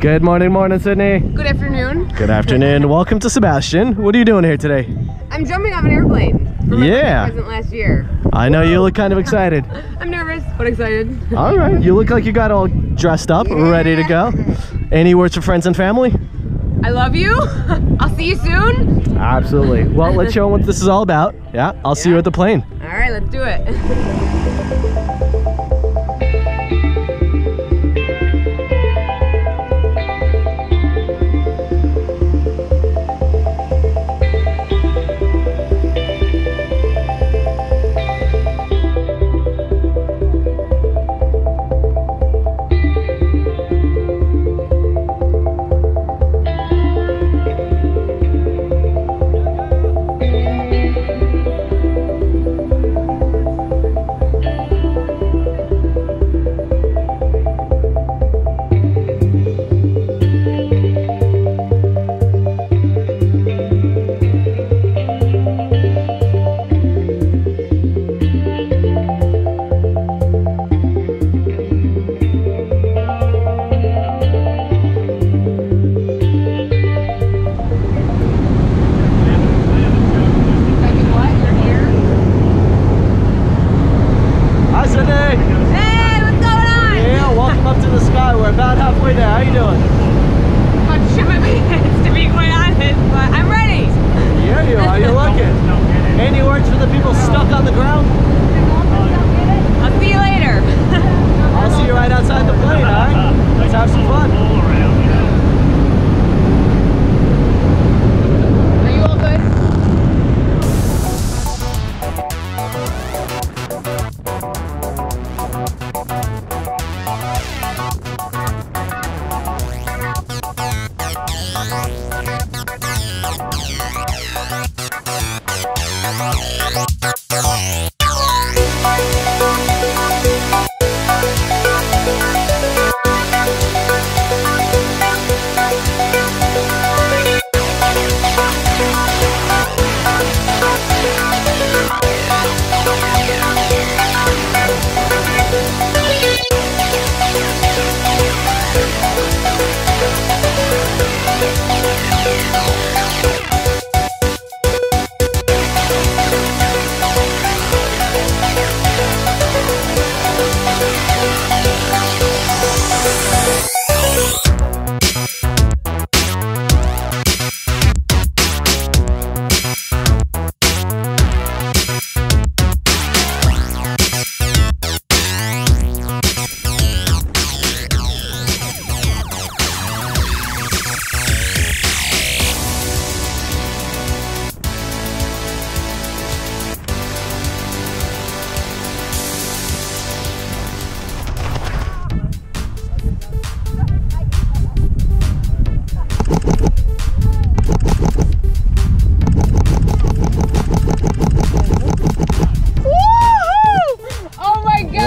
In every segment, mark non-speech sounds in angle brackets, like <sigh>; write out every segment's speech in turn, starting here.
Good morning, morning, Sydney. Good afternoon. Good afternoon. Welcome to Sebastian. What are you doing here today? I'm jumping off an airplane. Yeah. present last year. I know you look kind of <laughs> excited. I'm nervous, but excited. All right. You look like you got all dressed up, ready to go. Any words for friends and family? I love you. <laughs> I'll see you soon. Absolutely. Well, let's show them what this is all about. Yeah, I'll see you at the plane. All right, let's do it. <laughs>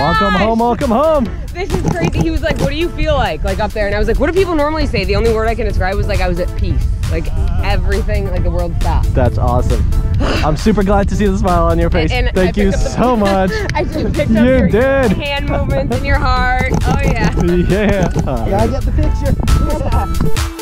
Welcome home, welcome home. This is crazy. He was like, "What do you feel like, like up there?" And I was like, "What do people normally say?" The only word I can describe was like I was at peace. Like everything, like the world stopped. That's awesome. <gasps> I'm super glad to see the smile on your face. And I Thank you picked the- so <laughs> much. I just picked You up your did. hand movements in your heart. Oh yeah. <laughs> Yeah. Gotta get the picture. <laughs>